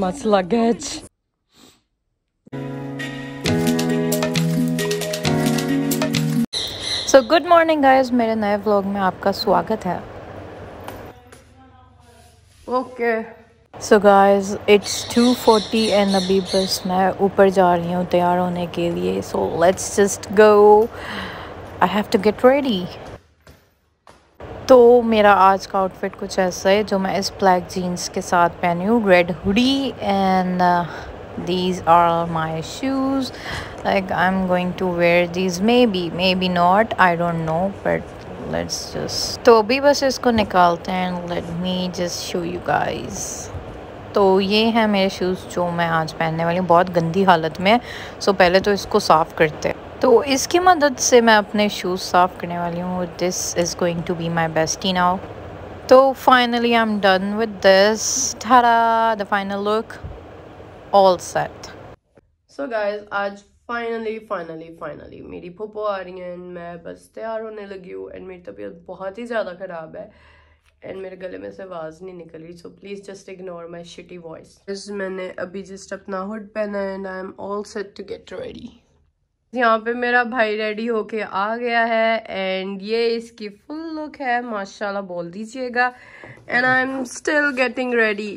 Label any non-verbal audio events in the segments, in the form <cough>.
much luggage. So good morning guys. मेरे नए vlog में आपका स्वागत है। Okay so guys it's 2:40 and अभी बस मैं ऊपर जा रही हूँ तैयार होने के लिए। So let's just go I have to get ready तो मेरा आज का आउटफिट कुछ ऐसा है जो मैं इस ब्लैक जीन्स के साथ पहनी हूँ red hoodie and these are my shoes. Like, i'm going to wear these. Maybe maybe not. I don't know, but let's just तो अभी बस इसको निकालते हैं. Let me just show you guys. तो ये है मेरे शूज़ जो मैं आज पहनने वाली हूँ। बहुत गंदी हालत में है। सो पहले तो इसको साफ़ करते हैं। तो इसकी मदद से मैं अपने शूज़ साफ़ करने वाली हूँ। This is going to be my best bestie now तो finally I am done with this the final look all set so guys आज फाइनली फाइनली फाइनली मेरी फूफो आ रही हैं। मैं बस तैयार होने लगी हूँ एंड मेरी तबीयत बहुत ही ज़्यादा ख़राब है। एंड मेरे गले में से आवाज़ नहीं निकल रही so please just ignore my shitty voice मैंने अभी जस्ट अपना हुड पहना है and I am all set to get ready यहाँ पे मेरा भाई रेडी होके आ गया है एंड ये इसकी फुल लुक है, माशाल्लाह बोल दीजिएगा। And I am still getting ready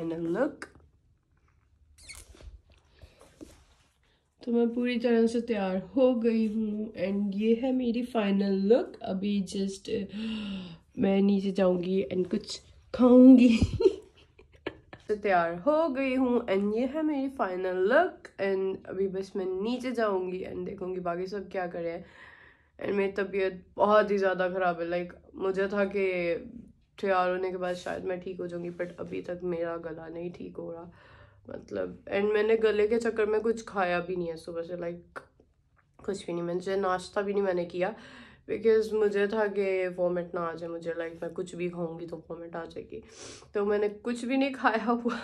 look तो मैं पूरी तरह से तैयार हो गई हूँ एंड ये है मेरी फाइनल लुक अभी जस्ट मैं नीचे जाऊँगी एंड कुछ खाऊँगी। <laughs> तैयार हो गई हूँ एंड ये है मेरी फाइनल लुक एंड अभी बस मैं नीचे जाऊँगी एंड देखूँगी बाकी सब क्या करे। एंड मेरी तबीयत बहुत ही ज़्यादा ख़राब है लाइक like, मुझे था कि तैयार होने के बाद शायद मैं ठीक हो जाऊँगी बट अभी तक मेरा गला नहीं ठीक हो रहा। मतलब एंड मैंने गले के चक्कर में कुछ खाया भी नहीं है सुबह से लाइक like, कुछ भी नहीं मैंने नाश्ता भी नहीं मैंने किया। बिकॉज़ मुझे था कि वॉमिट ना आ जाए मुझे लाइक मैं कुछ भी खाऊँगी तो वॉमिट आ जाएगी। तो मैंने कुछ भी नहीं खाया हुआ।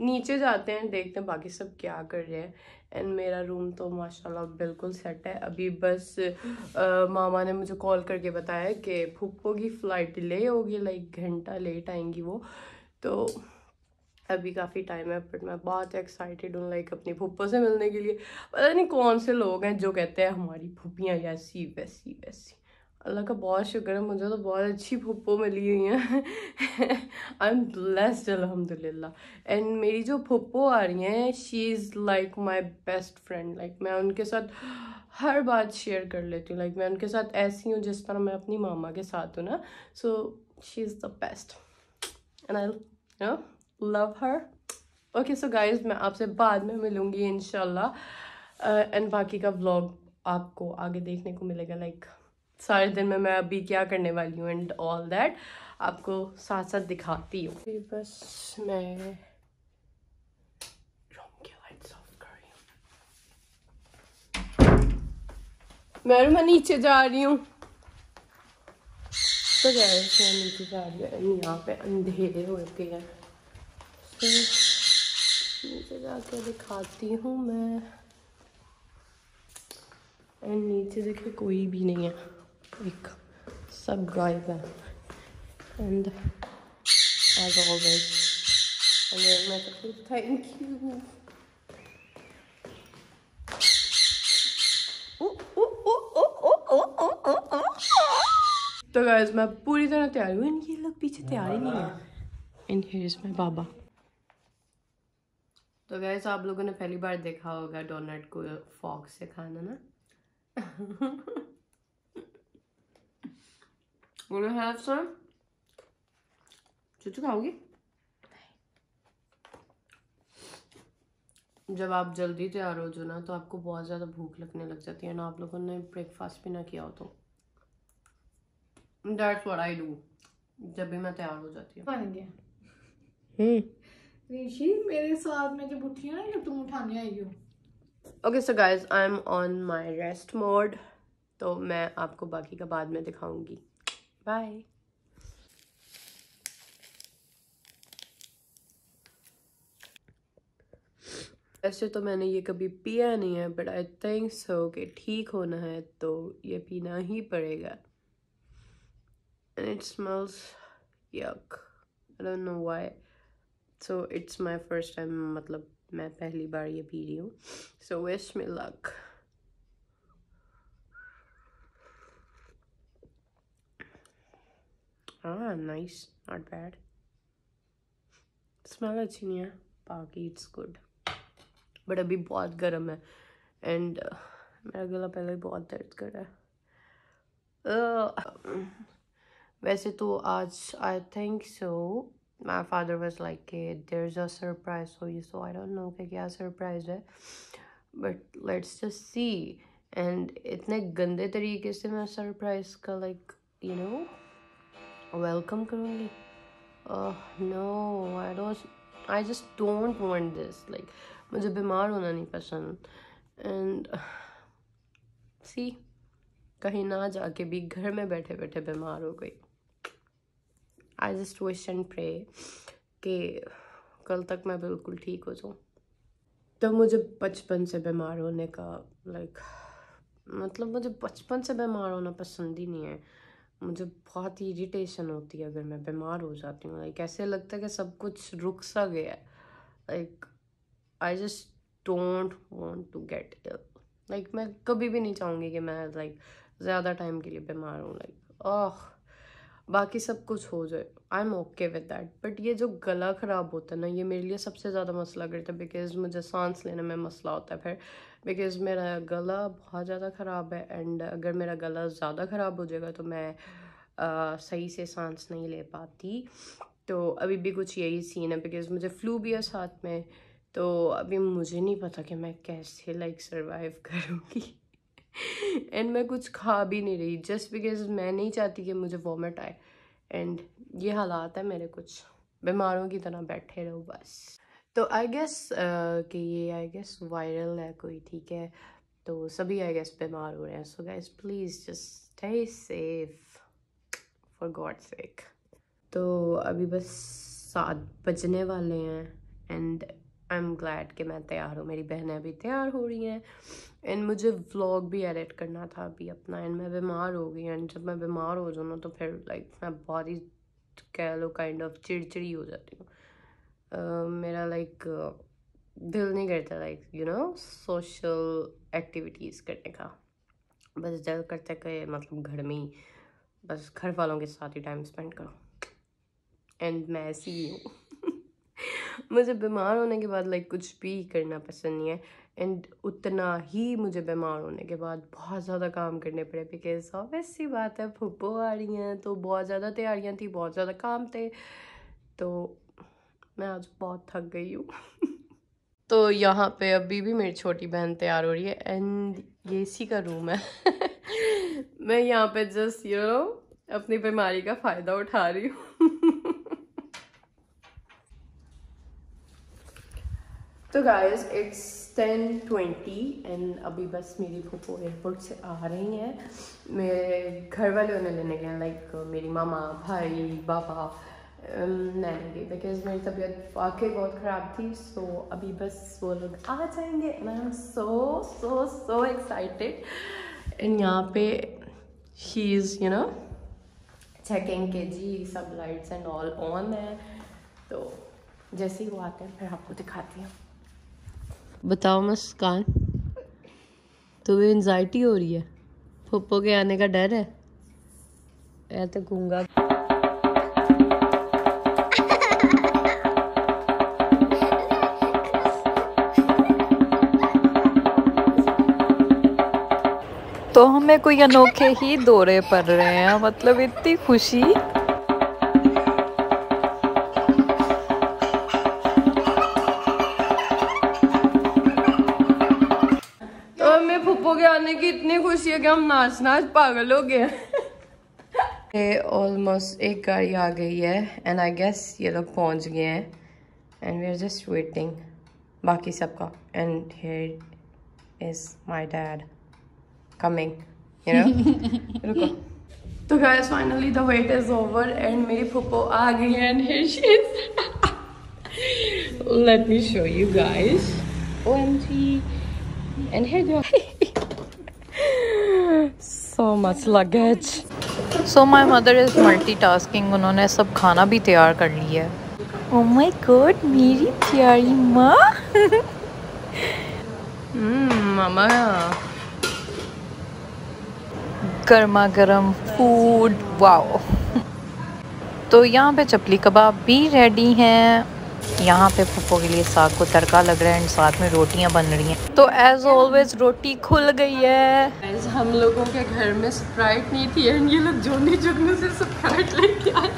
नीचे जाते हैं देखते हैं बाकी सब क्या कर रहे हैं। एंड मेरा रूम तो माशाल्लाह बिल्कुल सेट है। अभी बस आ, मामा ने मुझे कॉल करके बताया कि फूफो की फ़्लाइट डिले होगी लाइक घंटा लेट आएँगी वो। तो अभी काफ़ी टाइम है बट मैं बहुत एक्साइटेड हूँ लाइक अपनी फूफो से मिलने के लिए। पता नहीं कौन से लोग हैं जो कहते हैं हमारी फूफियाँ ऐसी वैसी वैसी। अल्लाह का बहुत शुक्र है मुझे तो बहुत अच्छी फूफो मिली हुई हैं। आई एम ब्लेस्ड अलहमदिल्ला एंड मेरी जो फूफो आ रही हैं she is like my best friend like मैं उनके साथ हर बात शेयर कर लेती हूँ। लाइक like, मैं उनके साथ ऐसी हूँ जिस तरह मैं अपनी मामा के साथ हूँ ना। So she is the best and I know love her okay so guys मैं आपसे बाद में मिलूँगी इनशाला एंड uh, बाकी का व्लॉग आपको आगे देखने को मिलेगा लाइक like, सारे दिन में मैं अभी क्या करने वाली हूँ एंड ऑल दैट आपको साथ साथ दिखाती हूँ। बस मैं हूँ। मैं नीचे जा रही हूँ। तो मैं नीचे जा रही हूँ। यहाँ पे अंधेरे होते हैं। नीचे जाके दिखाती हूँ मैं। एंड नीचे देखे कोई भी नहीं है। एक सब गायब है। एंड एज ऑलवेज मैं थैंक यू तो गाइस मैं पूरी तरह तैयार हूँ। ये लोग पीछे तैयार ही नहीं है। इन हियर इज़ माय बाबा। तो गैस आप लोगों ने पहली बार देखा होगा डोनट को फॉक से खाना ना? चुचू खाओगी? जब आप जल्दी तैयार हो जो ना तो आपको बहुत ज़्यादा भूख लगने लग जाती है ना। आप लोगों ने ब्रेकफास्ट भी ना किया हो तो। दैट्स व्हाट आई डू जब भी मैं तैयार हो जाती हूँ। हम्म। ऋषि, मेरे साथ में जब उठी ना जब तुम उठाने आई हो? Okay so guys I am on my rest mode तो मैं आपको बाकी का बाद में दिखाऊँगी। बाय वैसे तो मैंने ये कभी पिया नहीं है बट आई थिंक सो कि ठीक होना है तो ये पीना ही पड़ेगा। And it smells yuck I don't know why so it's my first time मतलब मैं पहली बार ये पी रही हूँ। सो विश मी लक हाँ नाइस नॉट बैड स्मेल अच्छी नहीं है। बाकी इट्स गुड बट अभी बहुत गर्म है। एंड uh, मेरा गला पहले बहुत दर्द कर रहा है। Uh, वैसे तो आज I think so father was like के देर इज़ अ सरप्राइज़ हो you so I don't know कि क्या सरप्राइज़ है but let's just see and इतने गंदे तरीके से मैं सरप्राइज़ का लाइक यू नो वेलकम करूँगी। No I don't I just don't want this like मुझे बीमार होना नहीं पसंद। एंड सी कहीं ना जाके भी घर में बैठे बैठे बीमार हो गई। I just wish and pray कि कल तक मैं बिल्कुल ठीक हो जाऊँ। तो मुझे बचपन से बीमार होने का लाइक मतलब मुझे बचपन से बीमार होना पसंद ही नहीं है। मुझे बहुत इरिटेशन होती है अगर मैं बीमार हो जाती हूँ। लाइक ऐसे लगता है कि सब कुछ रुक सा गया है। Like I just don't want to get ill like मैं कभी भी नहीं चाहूँगी कि मैं लाइक like, ज़्यादा टाइम के लिए बीमार हूँ। लाइक ओह बाकी सब कुछ हो जाए। I am okay with that but ये जो गला ख़राब होता है ना ये मेरे लिए सबसे ज़्यादा मसला करता है बिकॉज़ मुझे सांस लेने में मसला होता है। फिर बिकॉज़ मेरा गला बहुत ज़्यादा ख़राब है एंड अगर मेरा गला ज़्यादा ख़राब हो जाएगा तो मैं आ, सही से सांस नहीं ले पाती। तो अभी भी कुछ यही सीन है बिकॉज़ मुझे फ्लू भी है साथ में। तो अभी मुझे नहीं पता कि मैं कैसे लाइक सर्वाइव करूँगी। एंड मैं कुछ खा भी नहीं रही जस्ट बिकॉज़ मैं नहीं चाहती कि मुझे वॉमिट आए। एंड ये हालात है मेरे कुछ। बीमारों की तरह बैठे रहो बस। तो आई गेस कि ये आई गेस वायरल है कोई, ठीक है? तो सभी आई गेस बीमार हो रहे हैं। So guys please just stay safe for God sake तो अभी बस सात बजने वाले हैं। एंड आई एम ग्लैड कि मैं तैयार हूँ। मेरी बहनें अभी तैयार हो रही हैं। एंड मुझे व्लॉग भी एडिट करना था अभी अपना। एंड मैं बीमार हो गई। एंड जब मैं बीमार हो जाऊँ ना तो फिर लाइक like, मैं बहुत ही कह लो काइंड ऑफ़ चिड़चिड़ी हो जाती हूँ। Uh, मेरा लाइक like, दिल नहीं करता like you know social activities करने का। बस दिल करता कि मतलब घर में ही बस घर वालों के साथ ही टाइम स्पेंड करो। एंड मैं ऐसी ही हूँ। मुझे बीमार होने के बाद लाइक कुछ भी करना पसंद नहीं है। एंड उतना ही मुझे बीमार होने के बाद बहुत ज़्यादा काम करने पड़े बिकॉज़ ऑब्वियस सी बात है फुप्पो आ रही हैं तो बहुत ज़्यादा तैयारियाँ थी, बहुत ज़्यादा काम थे। तो मैं आज बहुत थक गई हूँ। <laughs> तो यहाँ पे अभी भी मेरी छोटी बहन तैयार हो रही है एंड ये इसी का रूम है। <laughs> मैं यहाँ पे जस्ट यू नो अपनी बीमारी का फ़ायदा उठा रही हूँ। तो guys it's ten twenty and अभी बस मेरी फूफो एयरपोर्ट से आ रही हैं। मेरे घर वाले उन्हें लेने गए लाइक मेरी मामा भाई बाबा नैनी गई बिकॉज़ मेरी तबीयत वाकई बहुत ख़राब थी सो so, अभी बस वो लोग आ जाएँगे मैं am so so so excited and यहाँ पे ही इज़ यू नो चेकिंग के जी सब लाइट्स एंड ऑल ऑन है। तो जैसे ही वो आते हैं फिर आपको दिखाती हूँ। बताओ मुस्कान तुम्हें एनजाइटी हो रही है? पप्पो के आने का डर है? या तो गूँगा तो हमें कोई अनोखे ही दौरे पड़ रहे हैं। मतलब इतनी खुशी। खुशी है कि हम नाच नाच पागल हो गए ऑलमोस्ट एक गाड़ी आ गई है एंड आई गेस ये लोग पहुँच गए हैं and we are just waiting बाकी सबका and here is my dad coming you know रुको। तो guys finally the wait is over and मेरी फुप्पो आ गई है and here she is let me show you guys. OMG and here go so much luggage so my mother is multitasking. उन्होंने सब खाना भी तैयार कर लिया है। ओ माय गॉड मेरी प्यारी माँ। मामा। गर्मा गर्म फ़ूड वाओ तो यहाँ पे चपली कबाब भी रेडी हैं। यहाँ पे पप्पो के लिए साग को तड़का लग रहा है एंड साथ में रोटियाँ बन रही हैं। तो एज ऑलवेज रोटी खुल गई है। हम लोगों के घर में स्प्राइट नहीं थी एंड ये लोग जोनी जुगनू से स्प्राइट लेके आए।